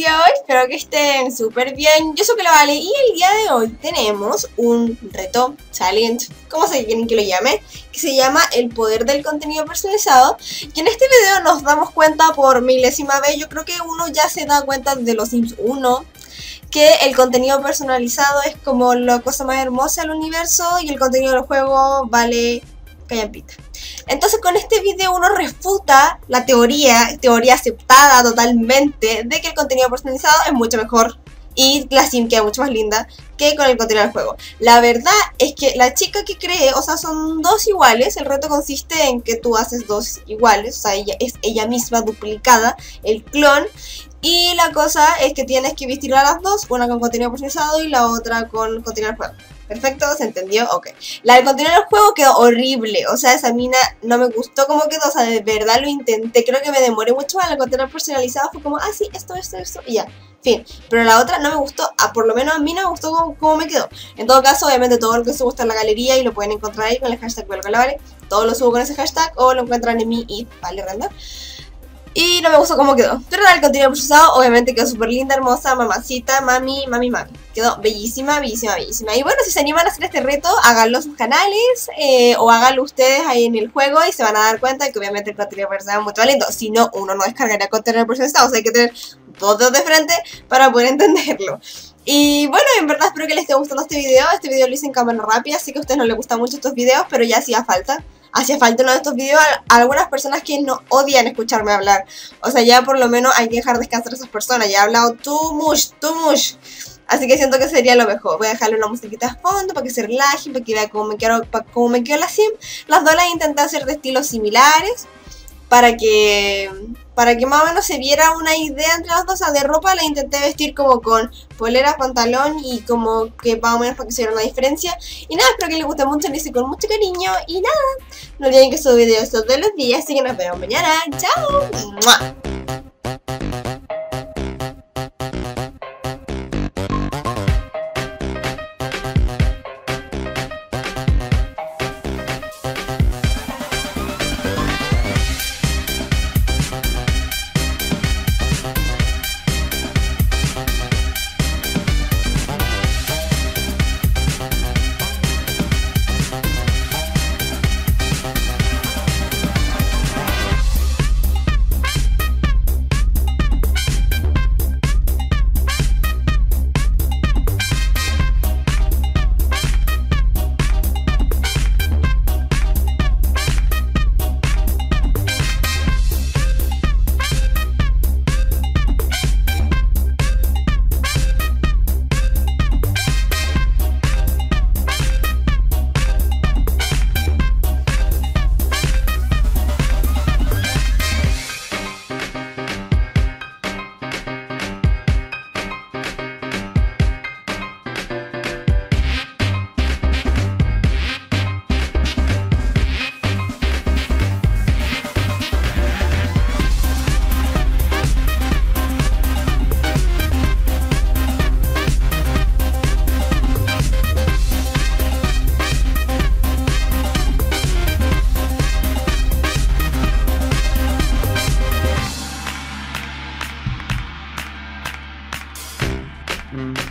día de hoy? Espero que estén súper bien. Yo soy que vale y el día de hoy tenemos un reto, challenge, como se quieren que lo llame, que se llama el poder del contenido personalizado. Y en este video nos damos cuenta por milésima vez, yo creo que uno ya se da cuenta de los Sims 1, que el contenido personalizado es como la cosa más hermosa del universo y el contenido del juego vale callamita. Entonces con este video uno refuta la teoría, teoría aceptada totalmente, de que el contenido personalizado es mucho mejor y la sim queda mucho más linda que con el contenido del juego. La verdad es que la chica que cree, o sea, son dos iguales, el reto consiste en que tú haces dos iguales, o sea, ella es ella misma duplicada, el clon, y la cosa es que tienes que vestir a las dos, una con contenido personalizado y la otra con contenido del juego. ¿Perfecto? ¿Se entendió? Ok. La del contenido del juego quedó horrible. O sea, esa mina no me gustó como quedó. O sea, de verdad lo intenté. Creo que me demoré mucho más. El contenido personalizado fue como, ah, sí, esto, esto, esto. Y ya. Fin. Pero la otra no me gustó. Ah, por lo menos a mí no me gustó cómo, me quedó. En todo caso, obviamente todo lo que se gusta en la galería y lo pueden encontrar ahí con el hashtag vale. Todo lo subo con ese hashtag o lo encuentran en mi y vale render. Y no me gustó cómo quedó. Pero el contenido procesado obviamente quedó súper linda, hermosa, mamacita, mami, mami, mami. Quedó bellísima, bellísima, bellísima. Y bueno, si se animan a hacer este reto, háganlo en sus canales eh, o háganlo ustedes ahí en el juego y se van a dar cuenta de que obviamente el contenido procesado es más lindo. Si no, uno no descargaría contenido procesado, o sea hay que tener dos dedos de frente para poder entenderlo. Y bueno, en verdad espero que les esté gustando este video. Este video lo hice en cámara rápida, así que a ustedes no les gustan mucho estos videos, pero ya hacía falta hacía falta uno de estos videos a, algunas personas que no odian escucharme hablar. O sea, ya por lo menos hay que dejar descansar a esas personas. Ya he hablado too much, too much. Así que siento que sería lo mejor. Voy a dejarle una musiquita de fondo para que se relaje, para que vea cómo me quedo, cómo me quedo la sim. Las dos las intenté hacer de estilos similares para que para que más o menos se viera una idea entre las dos. O sea, de ropa la intenté vestir como con polera, pantalón y como que más o menos para que se viera una diferencia. Y nada, espero que les guste mucho, les hice con mucho cariño. Y nada, no olviden que subo videos todos los días, así que nos vemos mañana. ¡Chao! Mm-hmm.